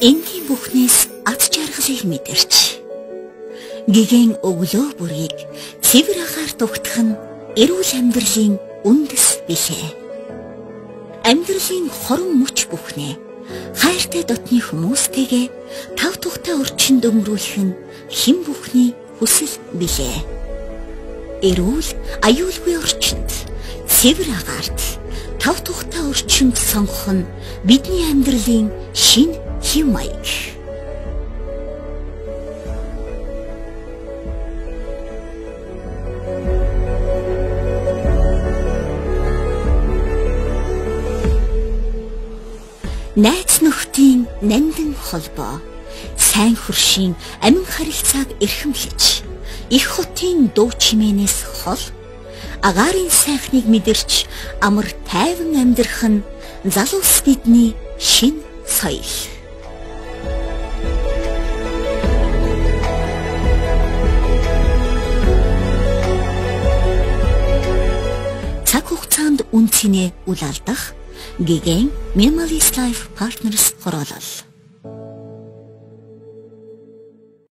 энгийн бүхнээс аз жаргалыг мэдэрч гэгэн өглөө бүрийг цэвэр агаар дугтах нь эрүүл амьдралын үндэс билээ. Амьдралын хорон мөч бүхнээ хайртай дотны хүмүүстэйгээ тав тухтай орчинд өнгөрүүлэх нь хэн бүхний хүсэл билээ. Эрүүл аюулгүй орчинд цэвэр агаарт тав тухтай орчинд сонгох нь бидний амьдралын шин хэв маяг. найз нөхдийн нандин холбоо сайн хуршийн амин харилцааг эрхэмлэж их хотын дуу чимээнээс хол агаарын сайхныг мэдэрч амар тайван амьдрах нь залуус бидний шин соёл. Хугацаанд үн цэнэ үл алдах гэгэн Minimalist Life Partners хороолол